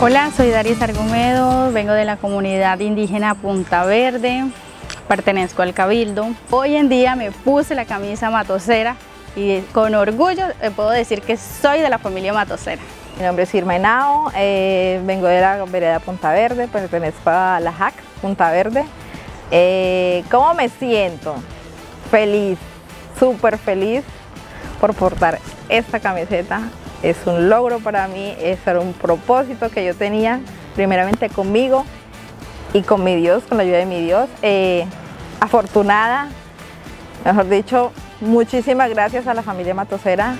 Hola, soy Daris Argumedo, vengo de la comunidad indígena Punta Verde, pertenezco al Cabildo. Hoy en día me puse la camisa matosera y con orgullo puedo decir que soy de la familia matosera. Mi nombre es Irma Henao, eh, vengo de la vereda Punta Verde, pertenezco a la JAC Punta Verde. Eh, ¿Cómo me siento? Feliz, súper feliz por portar esta camiseta es un logro para mí, es un propósito que yo tenía primeramente conmigo y con mi Dios, con la ayuda de mi Dios. Eh, afortunada, mejor dicho, muchísimas gracias a la familia Matosera